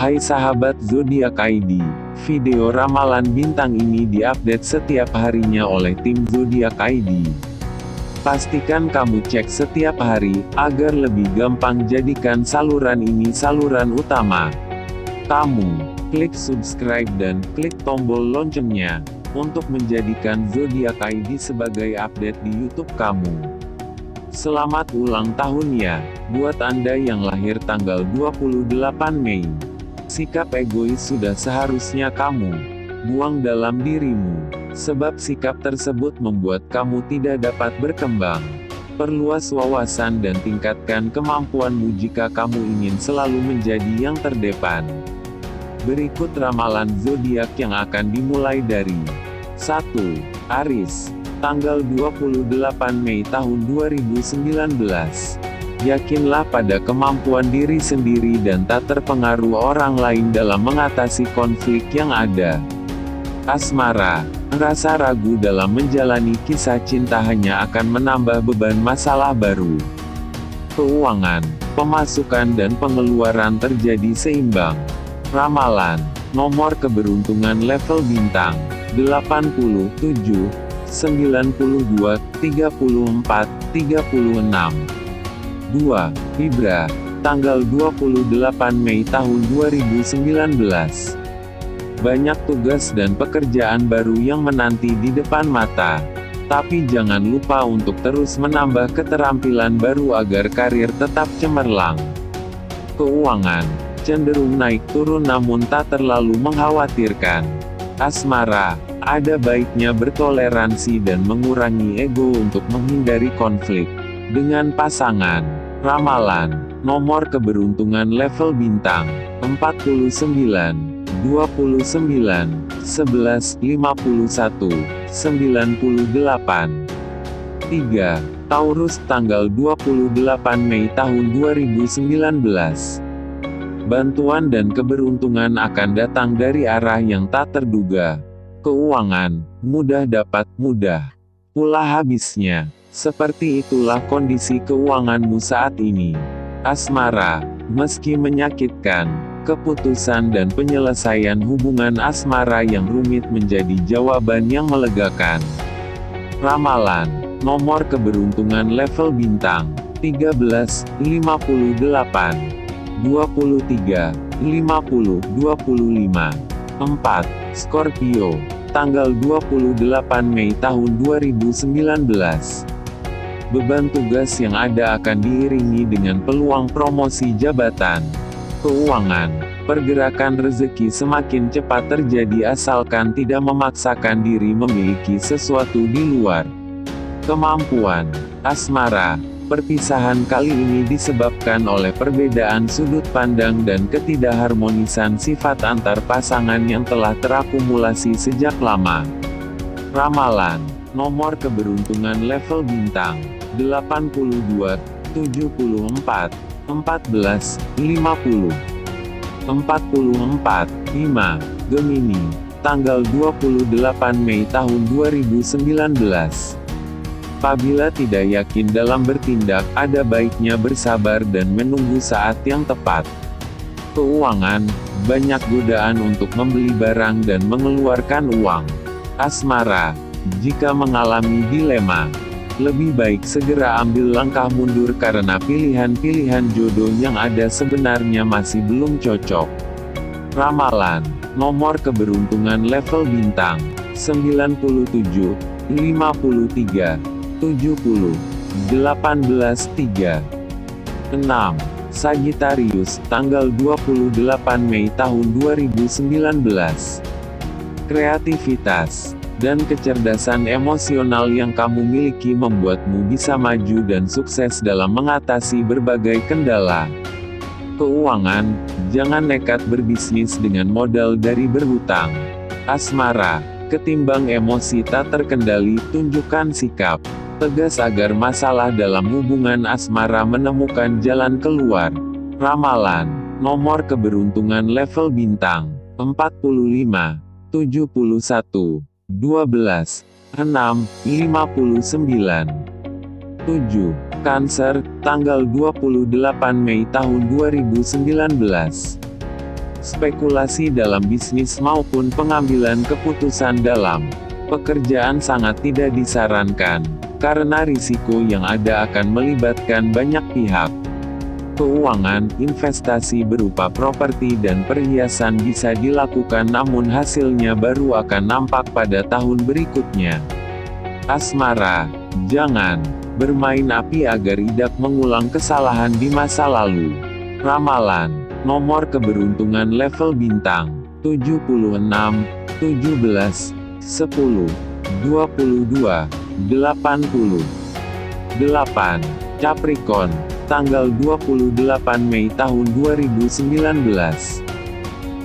Hai sahabat zodiak ID, video ramalan bintang ini diupdate setiap harinya oleh tim zodiak ID. Pastikan kamu cek setiap hari, agar lebih gampang jadikan saluran ini saluran utama. Kamu, klik subscribe dan klik tombol loncengnya, untuk menjadikan zodiak ID sebagai update di YouTube kamu. Selamat ulang tahun ya, buat Anda yang lahir tanggal 28 Mei. Sikap egois sudah seharusnya kamu buang dalam dirimu, sebab sikap tersebut membuat kamu tidak dapat berkembang. Perluas wawasan dan tingkatkan kemampuanmu jika kamu ingin selalu menjadi yang terdepan. Berikut ramalan zodiak yang akan dimulai dari 1. Aris, tanggal 28 Mei tahun 2019. Yakinlah pada kemampuan diri sendiri dan tak terpengaruh orang lain dalam mengatasi konflik yang ada. Asmara, rasa ragu dalam menjalani kisah cinta hanya akan menambah beban masalah baru. Keuangan, pemasukan dan pengeluaran terjadi seimbang. Ramalan, nomor keberuntungan level bintang, 87, 92, 34, 36. 2. Libra, tanggal 28 Mei tahun 2019. Banyak tugas dan pekerjaan baru yang menanti di depan mata. Tapi jangan lupa untuk terus menambah keterampilan baru agar karir tetap cemerlang. Keuangan, cenderung naik turun namun tak terlalu mengkhawatirkan. Asmara, ada baiknya bertoleransi dan mengurangi ego untuk menghindari konflik dengan pasangan. Ramalan, nomor keberuntungan level bintang, 49, 29, 11, 51, 98. 3. Taurus tanggal 28 Mei tahun 2019. Bantuan dan keberuntungan akan datang dari arah yang tak terduga. Keuangan, mudah dapat, mudah pula habisnya. Seperti itulah kondisi keuanganmu saat ini. Asmara, meski menyakitkan, keputusan dan penyelesaian hubungan asmara yang rumit menjadi jawaban yang melegakan. Ramalan, nomor keberuntungan level bintang, 13, 58, 23, 50, 25, 4, Scorpio, tanggal 28 Mei tahun 2019. Beban tugas yang ada akan diiringi dengan peluang promosi jabatan. Keuangan, pergerakan rezeki semakin cepat terjadi asalkan tidak memaksakan diri memiliki sesuatu di luar kemampuan. Asmara, perpisahan kali ini disebabkan oleh perbedaan sudut pandang dan ketidakharmonisan sifat antar pasangan yang telah terakumulasi sejak lama. Ramalan, nomor keberuntungan level bintang 82, 74, 14, 50. 44, 5, Gemini, tanggal 28 Mei tahun 2019. Apabila tidak yakin dalam bertindak, ada baiknya bersabar dan menunggu saat yang tepat. Keuangan, banyak godaan untuk membeli barang dan mengeluarkan uang. Asmara, jika mengalami dilema, lebih baik segera ambil langkah mundur karena pilihan-pilihan jodoh yang ada sebenarnya masih belum cocok. Ramalan, nomor keberuntungan level bintang, 97, 53, 70, 18, 3. 6. Sagittarius, tanggal 28 Mei tahun 2019. Kreativitas dan kecerdasan emosional yang kamu miliki membuatmu bisa maju dan sukses dalam mengatasi berbagai kendala. Keuangan, jangan nekat berbisnis dengan modal dari berhutang. Asmara, ketimbang emosi tak terkendali, tunjukkan sikap tegas agar masalah dalam hubungan asmara menemukan jalan keluar. Ramalan, nomor keberuntungan level bintang, 45, 71. 12, 6, 59. 7. Cancer, tanggal 28 Mei tahun 2019. spekulasi dalam bisnis maupun pengambilan keputusan dalam pekerjaan sangat tidak disarankan, karena risiko yang ada akan melibatkan banyak pihak. Keuangan, investasi berupa properti dan perhiasan bisa dilakukan namun hasilnya baru akan nampak pada tahun berikutnya. Asmara, jangan bermain api agar tidak mengulang kesalahan di masa lalu. Ramalan, nomor keberuntungan level bintang, 76, 17, 10, 22, 80. 8. Capricorn, tanggal 28 Mei tahun 2019.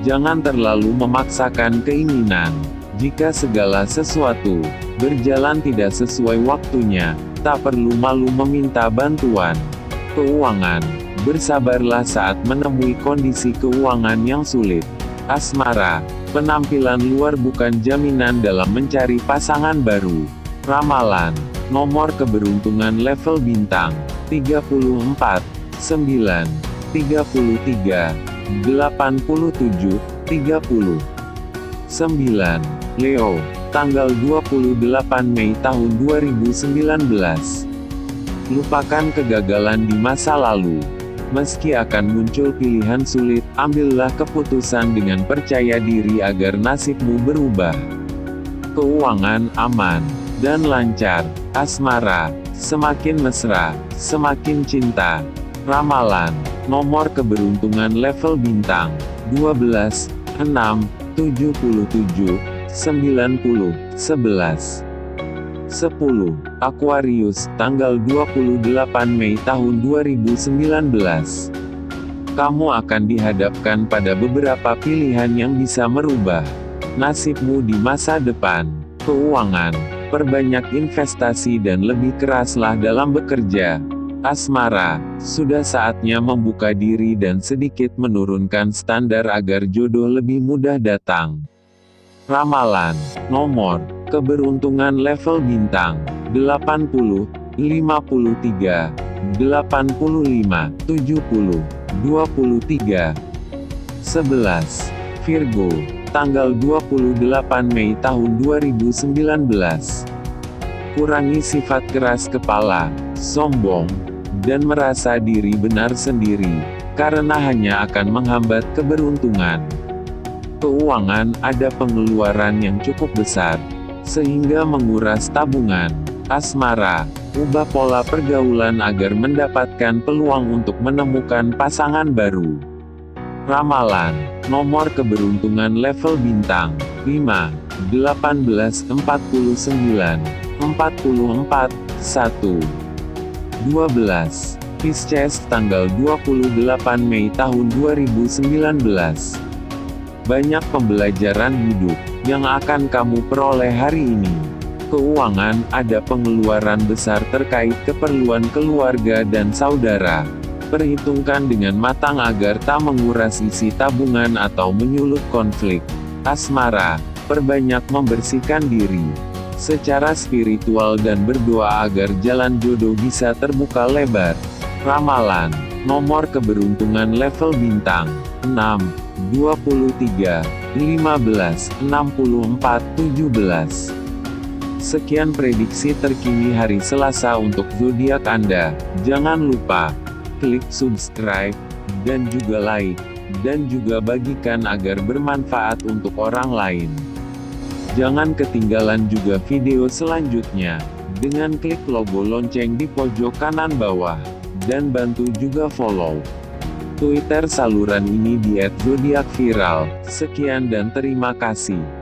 Jangan terlalu memaksakan keinginan. Jika segala sesuatu berjalan tidak sesuai waktunya, tak perlu malu meminta bantuan. Keuangan, bersabarlah saat menemui kondisi keuangan yang sulit. Asmara, penampilan luar bukan jaminan dalam mencari pasangan baru. Ramalan, nomor keberuntungan level bintang, 34, 9, 33, 87, 30. 9. Leo, tanggal 28 Mei tahun 2019. Lupakan kegagalan di masa lalu. Meski akan muncul pilihan sulit, ambillah keputusan dengan percaya diri agar nasibmu berubah. Keuangan aman dan lancar, asmara, semakin mesra, semakin cinta. Ramalan, nomor keberuntungan level bintang, 12, 6, 77, 90, 11. 10. Aquarius, tanggal 28 Mei tahun 2019. Kamu akan dihadapkan pada beberapa pilihan yang bisa merubah nasibmu di masa depan. Keuangan, perbanyak investasi dan lebih keraslah dalam bekerja. Asmara, sudah saatnya membuka diri dan sedikit menurunkan standar agar jodoh lebih mudah datang. Ramalan, nomor, keberuntungan level bintang, 80, 53, 85, 70, 23, 11. Virgo, tanggal 28 Mei tahun 2019. Kurangi sifat keras kepala, sombong, dan merasa diri benar sendiri, karena hanya akan menghambat keberuntungan. Keuangan ada pengeluaran yang cukup besar, sehingga menguras tabungan. Asmara, ubah pola pergaulan agar mendapatkan peluang untuk menemukan pasangan baru. Ramalan, nomor keberuntungan level bintang, 5, 18, 49, 44, 1. 12. Pisces tanggal 28 Mei tahun 2019. Banyak pembelajaran hidup yang akan kamu peroleh hari ini. Keuangan, ada pengeluaran besar terkait keperluan keluarga dan saudara. Perhitungkan dengan matang agar tak menguras isi tabungan atau menyulut konflik. Asmara, perbanyak membersihkan diri secara spiritual dan berdoa agar jalan jodoh bisa terbuka lebar. Ramalan, nomor keberuntungan level bintang, 6, 23, 15, 64, 17. Sekian prediksi terkini hari Selasa untuk zodiak Anda. Jangan lupa klik subscribe dan juga like dan juga bagikan agar bermanfaat untuk orang lain. Jangan ketinggalan juga video selanjutnya, dengan klik logo lonceng di pojok kanan bawah, dan bantu juga follow Twitter saluran ini di @zodiakviral. Sekian dan terima kasih.